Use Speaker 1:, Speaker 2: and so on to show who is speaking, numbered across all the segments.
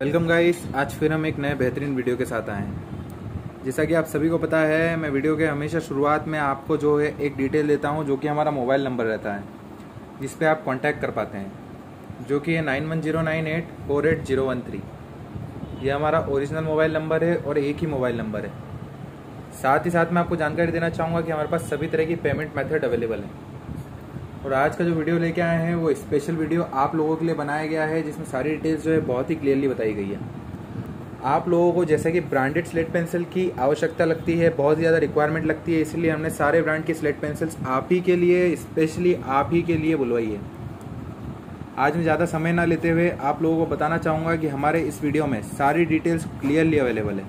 Speaker 1: Welcome guys, आज फिर हम एक नए बेहतरीन वीडियो के साथ आए हैं। जैसा कि आप सभी को पता है, मैं वीडियो के हमेशा शुरुआत में आपको जो है एक डिटेल देता हूँ, जो कि हमारा मोबाइल नंबर रहता है जिस पे आप कांटेक्ट कर पाते हैं, जो कि है nine one zero nine eight four eight zero one three. ये हमारा ओरिजिनल मोबाइल नंबर है और एक ही मोबाइल नंबर है। साथ ही साथ मैं आपको जानकारी देना चाहूँगा कि हमारे पास सभी तरह की पेमेंट मैथड अवेलेबल है। और आज का जो वीडियो लेके आए हैं, वो स्पेशल वीडियो आप लोगों के लिए बनाया गया है, जिसमें सारी डिटेल्स जो है बहुत ही क्लियरली बताई गई है। आप लोगों को जैसे कि ब्रांडेड स्लेट पेंसिल की आवश्यकता लगती है, बहुत ज़्यादा रिक्वायरमेंट लगती है, इसलिए हमने सारे ब्रांड की स्लेट पेंसिल्स आप ही के लिए स्पेशली आप ही के लिए बुलवाई है आज मैं ज़्यादा समय ना लेते हुए आप लोगों को बताना चाहूँगा कि हमारे इस वीडियो में सारी डिटेल्स क्लियरली अवेलेबल है।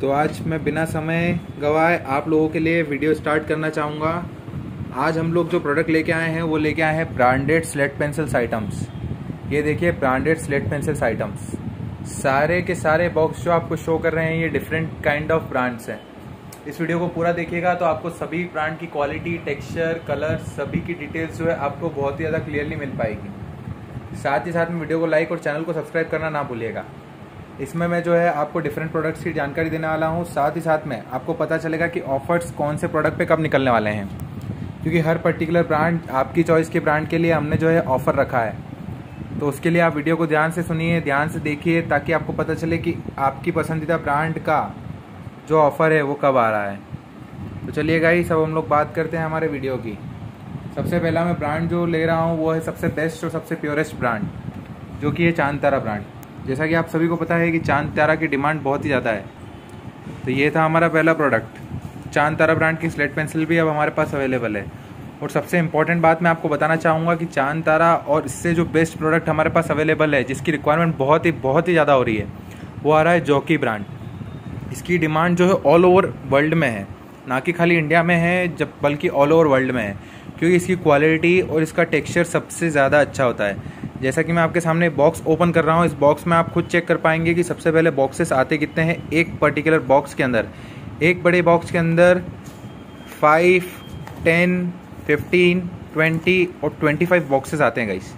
Speaker 1: तो आज मैं बिना समय गवाए आप लोगों के लिए वीडियो स्टार्ट करना चाहूँगा। आज हम लोग जो प्रोडक्ट लेके आए हैं, वो लेके आए हैं ब्रांडेड स्लेट पेंसिल्स आइटम्स ये देखिए ब्रांडेड स्लेट पेंसिल्स आइटम्स सारे के सारे बॉक्स जो आपको शो कर रहे हैं, ये डिफरेंट काइंड ऑफ़ ब्रांड्स हैं। इस वीडियो को पूरा देखिएगा तो आपको सभी ब्रांड की क्वालिटी टेक्सचर कलर सभी की डिटेल्स जो है आपको बहुत ही ज़्यादा क्लियरली मिल पाएगी। साथ ही साथ में वीडियो को लाइक और चैनल को सब्सक्राइब करना ना भूलिएगा। इसमें मैं जो है आपको डिफरेंट प्रोडक्ट्स की जानकारी देने वाला हूँ। साथ ही साथ में आपको पता चलेगा कि ऑफर्स कौन से प्रोडक्ट पे कब निकलने वाले हैं। क्योंकि हर पर्टिकुलर ब्रांड आपकी चॉइस के ब्रांड के लिए हमने जो है ऑफ़र रखा है। तो उसके लिए आप वीडियो को ध्यान से सुनिए, ध्यान से देखिए, ताकि आपको पता चले कि आपकी पसंदीदा ब्रांड का जो ऑफ़र है वो कब आ रहा है। तो चलिए गाई सब हम लोग बात करते हैं हमारे वीडियो की। सबसे पहला मैं ब्रांड जो ले रहा हूँ, वो है सबसे बेस्ट और सबसे प्योरेस्ट ब्रांड जो कि है चाँद तारा ब्रांड जैसा कि आप सभी को पता है कि चाँद तारा की डिमांड बहुत ही ज़्यादा है। तो ये था हमारा पहला प्रोडक्ट चाँद तारा ब्रांड की स्लेट पेंसिल भी अब हमारे पास अवेलेबल है। और सबसे इंपॉर्टेंट बात मैं आपको बताना चाहूँगा कि चाँद तारा और इससे जो बेस्ट प्रोडक्ट हमारे पास अवेलेबल है, जिसकी रिक्वायरमेंट बहुत ही बहुत ही ज़्यादा हो रही है, वो आ रहा है जॉकी ब्रांड इसकी डिमांड जो है ऑल ओवर वर्ल्ड में है। ना कि खाली इंडिया में है, जब, बल्कि ऑल ओवर वर्ल्ड में है। क्योंकि इसकी क्वालिटी और इसका टेक्सचर सबसे ज़्यादा अच्छा होता है। जैसा कि मैं आपके सामने बॉक्स ओपन कर रहा हूँ, इस बॉक्स में आप खुद चेक कर पाएँगे कि सबसे पहले बॉक्सेस आते कितने हैं, एक पर्टिकुलर बॉक्स के अंदर। एक बड़े बॉक्स के अंदर फाइव टेन फिफ्टीन ट्वेंटी और ट्वेंटी फाइव बॉक्सेस आते हैं गाइस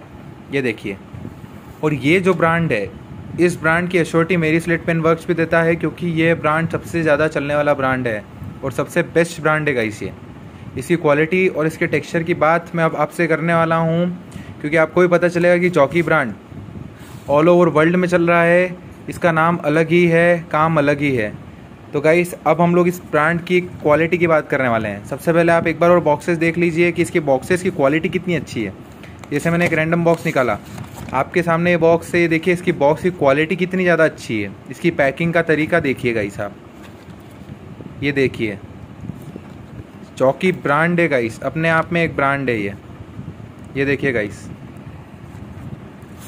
Speaker 1: ये देखिए. और ये जो ब्रांड है, इस ब्रांड की एश्योरिटी मेरी स्लेट पेन वर्क्स भी देता है क्योंकि ये ब्रांड सबसे ज़्यादा चलने वाला ब्रांड है और सबसे बेस्ट ब्रांड है गाइस ये. इसकी क्वालिटी और इसके टेक्सचर की बात मैं अब आपसे करने वाला हूँ, क्योंकि आपको भी पता चलेगा कि चौकी ब्रांड ऑल ओवर वर्ल्ड में चल रहा है, इसका नाम अलग ही है, काम अलग ही है. तो गाइस अब हम लोग इस ब्रांड की क्वालिटी की बात करने वाले हैं। सबसे पहले आप एक बार और बॉक्सेस देख लीजिए कि इसके बॉक्सेस की क्वालिटी कितनी अच्छी है। जैसे मैंने एक रैंडम बॉक्स निकाला। आपके सामने ये बॉक्स से देखिए, इसकी बॉक्स की क्वालिटी कितनी ज़्यादा अच्छी है। इसकी पैकिंग का तरीका देखिए गाइस आप। ये देखिए। चौकी ब्रांड है गाइस अपने आप में एक ब्रांड है ये। ये देखिए गाइस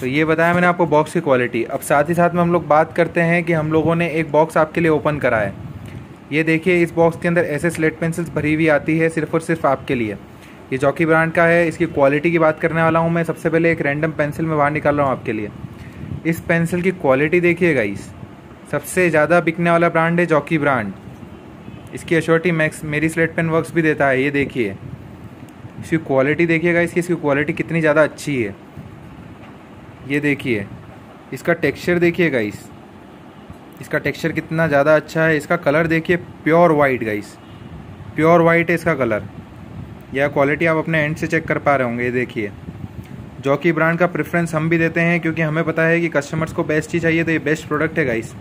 Speaker 1: तो ये बताया मैंने आपको बॉक्स की क्वालिटी अब साथ ही साथ में हम लोग बात करते हैं कि हम लोगों ने एक बॉक्स आपके लिए ओपन करा है। ये देखिए, इस बॉक्स के अंदर ऐसे स्लेट पेंसिल्स भरी हुई आती है सिर्फ़ और सिर्फ़ आपके लिए। ये जॉकी ब्रांड का है, इसकी क्वालिटी की बात करने वाला हूँ मैं। सबसे पहले एक रैंडम पेंसिल में बाहर निकाल रहा हूँ आपके लिए। इस पेंसिल की क्वालिटी देखिएगा इस सबसे ज़्यादा बिकने वाला ब्रांड है जॉकी ब्रांड इसकी अश्योरिटी मैक्स मेरी स्लेट पेन वर्क्स भी देता है, ये देखिए। इसकी क्वालिटी देखिएगा इसकी इसकी क्वालिटी कितनी ज़्यादा अच्छी है। ये देखिए, इसका टेक्सचर देखिए गाइस इसका टेक्सचर कितना ज़्यादा अच्छा है, इसका कलर देखिए pure white guys pure white है इसका कलर यह क्वालिटी आप अपने एंड से चेक कर पा रहे होंगे, ये देखिए. जॉकी ब्रांड का प्रेफरेंस हम भी देते हैं, क्योंकि हमें पता है कि कस्टमर्स को बेस्ट ही चाहिए तो ये बेस्ट प्रोडक्ट है गाइस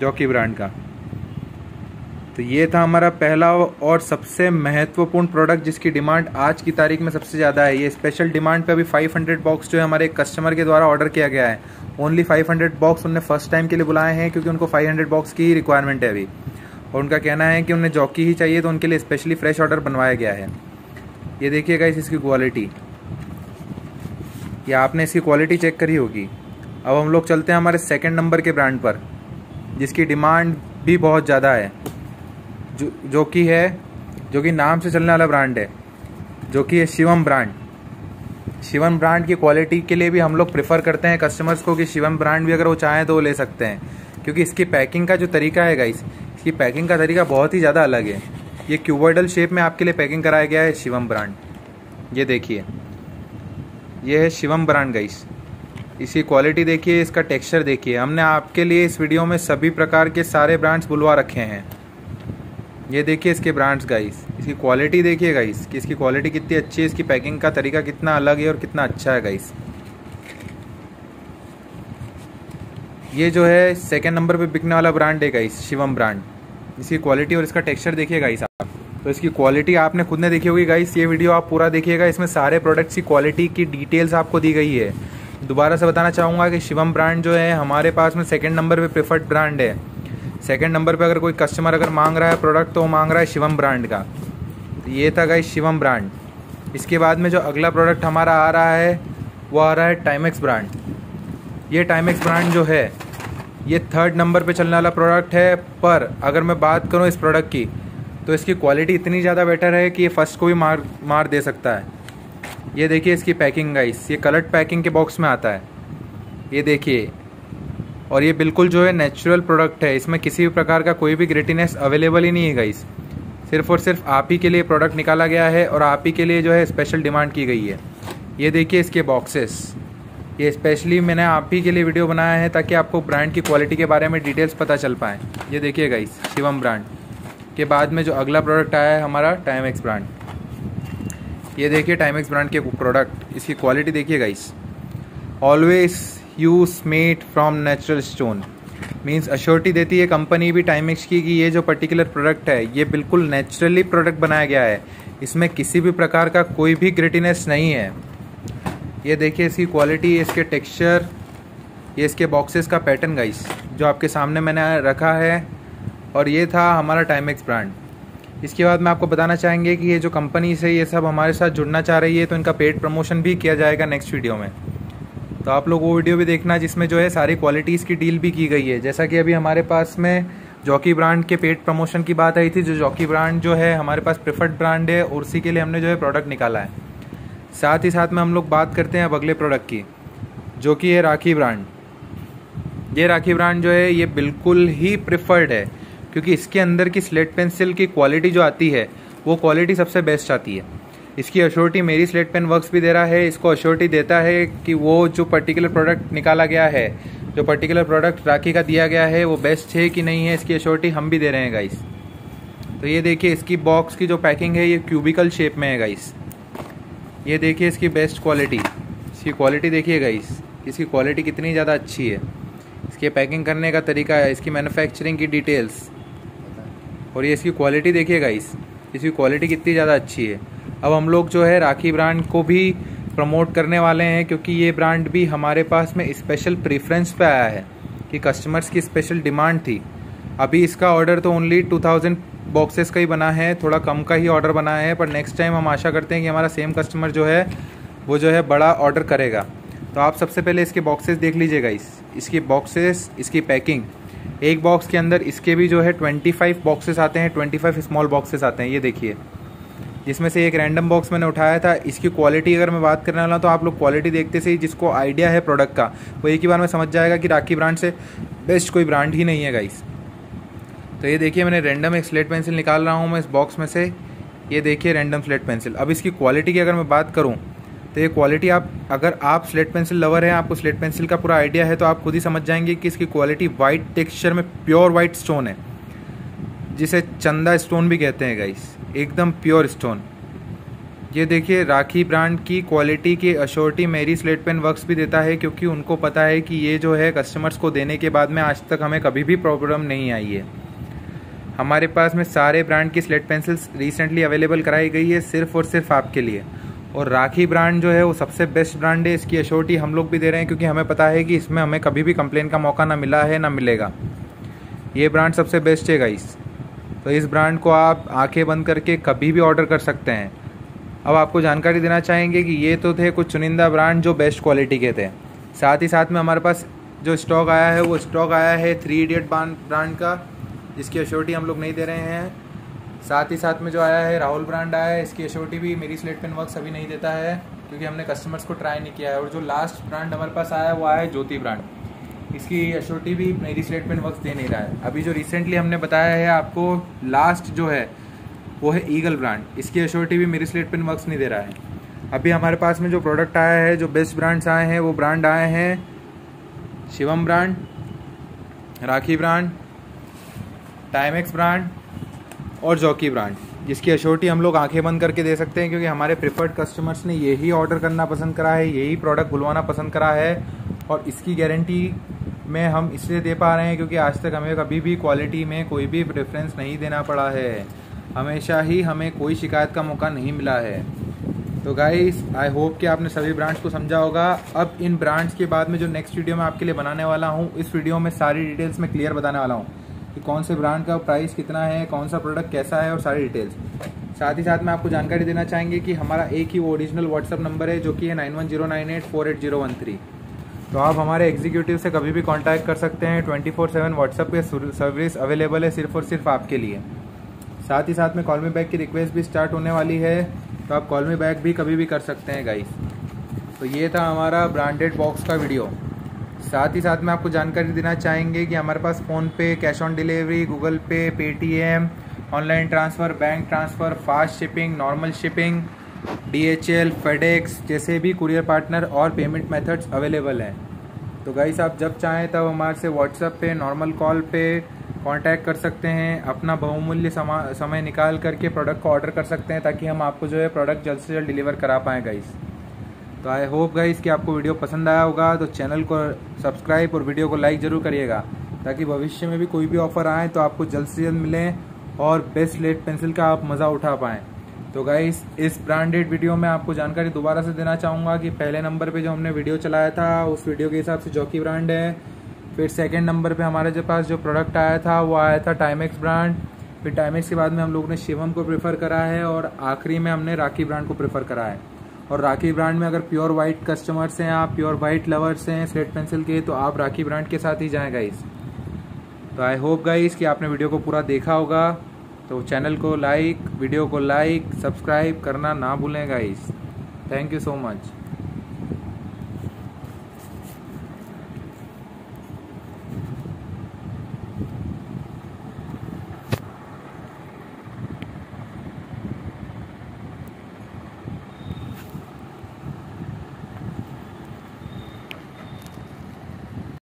Speaker 1: जॉकी ब्रांड का. तो ये था हमारा पहला और सबसे महत्वपूर्ण प्रोडक्ट जिसकी डिमांड आज की तारीख में सबसे ज़्यादा है। ये स्पेशल डिमांड पे अभी 500 बॉक्स जो है हमारे कस्टमर के द्वारा ऑर्डर किया गया है। ओनली 500 बॉक्स उन्होंने फ़र्स्ट टाइम के लिए बुलाए हैं क्योंकि उनको 500 बॉक्स की ही रिक्वायरमेंट है अभी। और उनका कहना है कि उन्हें जॉकी ही चाहिए तो उनके लिए स्पेशली फ्रेश ऑर्डर बनवाया गया है। ये देखिएगा इस इसकी क्वालिटी या आपने इसकी क्वालिटी चेक करी होगी। अब हम लोग चलते हैं हमारे सेकेंड नंबर के ब्रांड पर, जिसकी डिमांड भी बहुत ज़्यादा है। जो जो कि है, जो कि नाम से चलने वाला ब्रांड है, जो कि है शिवम ब्रांड शिवम ब्रांड की क्वालिटी के लिए भी हम लोग प्रेफर करते हैं कस्टमर्स को कि शिवम ब्रांड भी अगर वो चाहें तो वो ले सकते हैं. क्योंकि इसकी पैकिंग का जो तरीका है गाइस इसकी पैकिंग का तरीका बहुत ही ज़्यादा अलग है. ये क्यूबर्डल शेप में आपके लिए पैकिंग कराया गया है शिवम ब्रांड ये देखिए. ये है शिवम ब्रांड गाइस इसकी क्वालिटी देखिए, इसका टेक्सचर देखिए. हमने आपके लिए इस वीडियो में सभी प्रकार के सारे ब्रांड्स बुलवा रखे हैं. ये देखिए इसके ब्रांड्स गाइस इसकी क्वालिटी देखिए गाइस कि इसकी क्वालिटी कितनी अच्छी है, इसकी पैकिंग का तरीका कितना अलग है और कितना अच्छा है गाइस ये जो है सेकेंड नंबर पे बिकने वाला ब्रांड है गाइस शिवम ब्रांड इसकी क्वालिटी और इसका टेक्सचर देखिए गाइस आप. तो इसकी क्वालिटी आपने खुद ने देखी होगी गाइस ये वीडियो आप पूरा देखिएगा. इसमें सारे प्रोडक्ट्स की क्वालिटी की डिटेल्स आपको दी गई है. दोबारा से बताना चाहूँगा कि शिवम ब्रांड जो है, हमारे पास में सेकेंड नंबर पर प्रेफर्ड ब्रांड है. सेकेंड नंबर पे अगर कोई कस्टमर अगर मांग रहा है प्रोडक्ट तो वो मांग रहा है शिवम ब्रांड का। तो ये था गाइस शिवम ब्रांड इसके बाद में जो अगला प्रोडक्ट हमारा आ रहा है, वो आ रहा है टाइमेक्स ब्रांड ये टाइमेक्स ब्रांड जो है, ये थर्ड नंबर पे चलने वाला प्रोडक्ट है, पर अगर मैं बात करूँ इस प्रोडक्ट की तो इसकी क्वालिटी इतनी ज़्यादा बेटर है कि ये फ़र्स्ट को भी मार मार दे सकता है। ये देखिए इसकी पैकिंग गाइस ये कलर्ड पैकिंग के बॉक्स में आता है। ये देखिए और ये बिल्कुल जो है नेचुरल प्रोडक्ट है। इसमें किसी भी प्रकार का कोई भी ग्रेटिनेस अवेलेबल ही नहीं है गाइस सिर्फ़ और सिर्फ़ आप ही के लिए प्रोडक्ट निकाला गया है और आप ही के लिए जो है स्पेशल डिमांड की गई है। ये देखिए इसके बॉक्सेस ये स्पेशली मैंने आप ही के लिए वीडियो बनाया है ताकि आपको ब्रांड की क्वालिटी के बारे में डिटेल्स पता चल पाए। ये देखिए गाइस शिवम ब्रांड के बाद में जो अगला प्रोडक्ट आया है हमारा टाइम एक्स ब्रांड ये देखिए टाइम एक्स ब्रांड के प्रोडक्ट इसकी क्वालिटी देखिए guys always use made from natural stone. Means assurity देती है कंपनी भी टाइमिक्स की कि ये जो पर्टिकुलर प्रोडक्ट है, ये बिल्कुल नेचुरली प्रोडक्ट बनाया गया है। इसमें किसी भी प्रकार का कोई भी ग्रेटिनेस नहीं है। ये देखिए इसकी क्वालिटी इसके टेक्सचर ये इसके बॉक्सेस का पैटर्न गाइस जो आपके सामने मैंने रखा है। और ये था हमारा टाइमेक्स ब्रांड इसके बाद मैं आपको बताना चाहेंगे कि ये जो कंपनी से ये सब हमारे साथ जुड़ना चाह रही है तो इनका पेड प्रमोशन भी किया जाएगा नेक्स्ट वीडियो में। तो आप लोग वो वीडियो भी देखना जिसमें जो है सारी क्वालिटीज़ की डील भी की गई है। जैसा कि अभी हमारे पास में जॉकी ब्रांड के पेड प्रमोशन की बात आई थी, जो जॉकी ब्रांड जो है हमारे पास प्रेफर्ड ब्रांड है और उसी के लिए हमने जो है प्रोडक्ट निकाला है। साथ ही साथ में हम लोग बात करते हैं अब अगले प्रोडक्ट की, जो कि है राखी ब्रांड ये राखी ब्रांड जो है, ये बिल्कुल ही प्रिफर्ड है, क्योंकि इसके अंदर की स्लेट पेंसिल की क्वालिटी जो आती है, वो क्वालिटी सबसे बेस्ट आती है। इसकी अश्योरिटी मेरी स्लेट पेन वर्क्स भी दे रहा है, इसको अश्योरिटी देता है कि वो जो पर्टिकुलर प्रोडक्ट निकाला गया है, जो पर्टिकुलर प्रोडक्ट राखी का दिया गया है, वो बेस्ट है कि नहीं है, इसकी अश्योरिटी हम भी दे रहे हैं गाइस तो ये देखिए, इसकी बॉक्स की जो पैकिंग है, ये क्यूबिकल शेप में है गाइस ये देखिए इसकी बेस्ट क्वालिटी इसकी क्वालिटी देखिए गाइस इसकी क्वालिटी कितनी ज़्यादा अच्छी है. इसके पैकिंग करने का तरीका है, इसकी मैन्युफैक्चरिंग की डिटेल्स और ये इसकी क्वालिटी देखिएगा इस इसकी क्वालिटी कितनी ज़्यादा अच्छी है. अब हम लोग जो है राखी ब्रांड को भी प्रमोट करने वाले हैं, क्योंकि ये ब्रांड भी हमारे पास में स्पेशल प्रेफरेंस पे आया है कि कस्टमर्स की स्पेशल डिमांड थी। अभी इसका ऑर्डर तो ओनली 2000 बॉक्सेस का ही बना है, थोड़ा कम का ही ऑर्डर बना है, पर नेक्स्ट टाइम हम आशा करते हैं कि हमारा सेम कस्टमर जो है, वो जो है बड़ा ऑर्डर करेगा। तो आप सबसे पहले इसके बॉक्सेस देख लीजिएगा इस इसकी बॉक्सेस इसकी पैकिंग एक बॉक्स के अंदर इसके भी जो है ट्वेंटी फाइव बॉक्सेस आते हैं ट्वेंटी फाइव स्मॉल बॉक्सेस आते हैं, ये देखिए। जिसमें से एक रैंडम बॉक्स मैंने उठाया था। इसकी क्वालिटी अगर मैं बात करने वाला तो आप लोग क्वालिटी देखते से ही जिसको आइडिया है प्रोडक्ट का, वो एक ही बार में समझ जाएगा कि राखी ब्रांड से बेस्ट कोई ब्रांड ही नहीं है गाइस तो ये देखिए, मैंने रैंडम एक स्लेट पेंसिल निकाल रहा हूँ मैं इस बॉक्स में से। ये देखिए रैंडम स्लेट पेंसिल अब इसकी क्वालिटी की अगर मैं बात करूँ तो ये क्वालिटी आप, अगर आप स्लेट पेंसिल लवर हैं, आपको स्लेट पेंसिल का पूरा आइडिया है तो आप खुद ही समझ जाएँगे कि इसकी क्वालिटी वाइट टेक्सचर में प्योर वाइट स्टोन है, जिसे चंदा स्टोन भी कहते हैं गाइस एकदम प्योर स्टोन। ये देखिए, राखी ब्रांड की क्वालिटी की अश्योरिटी मेरी स्लेट पेन वर्क्स भी देता है, क्योंकि उनको पता है कि ये जो है कस्टमर्स को देने के बाद में आज तक हमें कभी भी प्रॉब्लम नहीं आई है। हमारे पास में सारे ब्रांड की स्लेट पेंसिल्स रिसेंटली अवेलेबल कराई गई है, सिर्फ़ और सिर्फ़ आपके लिए। और राखी ब्रांड जो है, वो सबसे बेस्ट ब्रांड है, इसकी अश्योरिटी हम लोग भी दे रहे हैं, क्योंकि हमें पता है कि इसमें हमें कभी भी कंप्लेन का मौका ना मिला है, ना मिलेगा। ये ब्रांड सबसे बेस्ट है गाइस तो इस ब्रांड को आप आँखें बंद करके कभी भी ऑर्डर कर सकते हैं। अब आपको जानकारी देना चाहेंगे कि ये तो थे कुछ चुनिंदा ब्रांड जो बेस्ट क्वालिटी के थे। साथ ही साथ में हमारे पास जो स्टॉक आया है, वो स्टॉक आया है थ्री इडियट ब्रांड का, जिसकी अश्योरिटी हम लोग नहीं दे रहे हैं। साथ ही साथ में जो आया है, राहुल ब्रांड आया है, इसकी एश्योरिटी भी मेरी स्लेट पेन वर्क अभी नहीं देता है, क्योंकि हमने कस्टमर्स को ट्राई नहीं किया है। और जो लास्ट ब्रांड हमारे पास आया है, वो आया है ज्योति ब्रांड। इसकी एश्योरिटी भी मेरी पेन वर्क दे नहीं रहा है। अभी जो रिसेंटली हमने बताया है आपको लास्ट जो है, वो है ईगल ब्रांड इसकी एश्योरिटी भी मेरी स्लेट पेन वर्क नहीं दे रहा है। अभी हमारे पास में जो प्रोडक्ट आया है, जो बेस्ट ब्रांड्स आए हैं, वो ब्रांड आए हैं Shivam brand Rakhi brand Timex brand और जॉकी ब्रांड जिसकी अश्योरिटी हम लोग आँखें बंद करके दे सकते हैं, क्योंकि हमारे प्रिफर्ड कस्टमर्स ने यही ऑर्डर करना पसंद करा है, यही प्रोडक्ट बुलवाना पसंद करा है और इसकी गारंटी में हम इसलिए दे पा रहे हैं क्योंकि आज तक हमें कभी भी क्वालिटी में कोई भी प्रेफरेंस नहीं देना पड़ा है। हमेशा ही हमें कोई शिकायत का मौका नहीं मिला है। तो गाइस आई होप कि आपने सभी ब्रांड्स को समझा होगा। अब इन ब्रांड्स के बाद में जो नेक्स्ट वीडियो मैं आपके लिए बनाने वाला हूँ, इस वीडियो में सारी डिटेल्स में क्लियर बताने वाला हूँ कि कौन से ब्रांड का प्राइस कितना है, कौन सा प्रोडक्ट कैसा है और सारी डिटेल्स साथ ही साथ मैं आपको जानकारी देना चाहेंगे कि हमारा एक ही ओरिजिनल व्हाट्सअप नंबर है, जो कि है nine one zero nine eight four eight zero one three तो आप हमारे एग्जीक्यूटिव से कभी भी कांटेक्ट कर सकते हैं। ट्वेंटी फोर सेवन व्हाट्सअप पे सर्विस अवेलेबल है सिर्फ़ और सिर्फ़ आपके लिए। साथ ही साथ में कॉल मी बैक की रिक्वेस्ट भी स्टार्ट होने वाली है। तो आप कॉल मी बैक भी कभी भी कर सकते हैं गाइस तो ये था हमारा ब्रांडेड बॉक्स का वीडियो साथ ही साथ में आपको जानकारी देना चाहेंगे कि हमारे पास PhonePe cash on delivery Google Pay Paytm online transfer bank transfer fast shipping normal shipping DHL FedEx जैसे भी कुरियर पार्टनर और पेमेंट मेथड्स अवेलेबल हैं। तो गाइस आप जब चाहें तब हमारे से व्हाट्सएप पे नॉर्मल कॉल पे कांटेक्ट कर सकते हैं। अपना बहुमूल्य समय निकाल करके प्रोडक्ट को ऑर्डर कर सकते हैं ताकि हम आपको जो है प्रोडक्ट जल्द से जल्द डिलीवर करा पाएँ गाइस तो आई होप गाइस कि आपको वीडियो पसंद आया होगा। तो चैनल को सब्सक्राइब और वीडियो को लाइक ज़रूर करिएगा ताकि भविष्य में भी कोई भी ऑफ़र आए तो आपको जल्द से जल्द मिले और बेस्ट लेट पेंसिल का आप मज़ा उठा पाएँ। तो गाइस इस ब्रांडेड वीडियो में आपको जानकारी दोबारा से देना चाहूँगा कि पहले नंबर पे जो हमने वीडियो चलाया था, उस वीडियो के हिसाब से जॉकी ब्रांड है। फिर सेकेंड नंबर पे हमारे जो पास जो प्रोडक्ट आया था, वो आया था टाइमेक्स ब्रांड फिर टाइमेक्स के बाद में हम लोग ने शिवम को प्रेफर करा है और आखिरी में हमने राखी ब्रांड को प्रेफर करा है। और राखी ब्रांड में अगर प्योर वाइट कस्टमर्स हैं आप प्योर वाइट लवर्स हैं स्लेट पेंसिल के तो आप राखी ब्रांड के साथ ही जाएँ गाइस तो आई होप गाइस कि आपने वीडियो को पूरा देखा होगा। तो चैनल को लाइक, वीडियो को लाइक, सब्सक्राइब करना ना भूलें, guys. Thank you so much